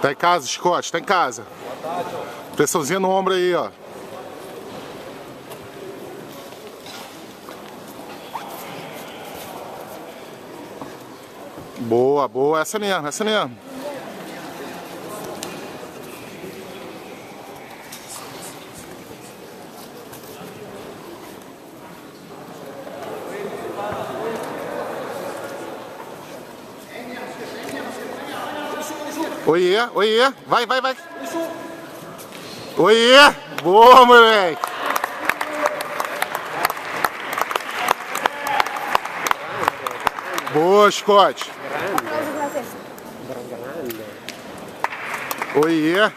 Tá em casa, Scott? Tá em casa. Pressãozinha no ombro aí, ó. Boa, boa. Essa mesmo, essa mesmo. Oiê, oiê. Vai, vai, vai. Oiê. Boa, moleque. Boa, Scott. Oiê.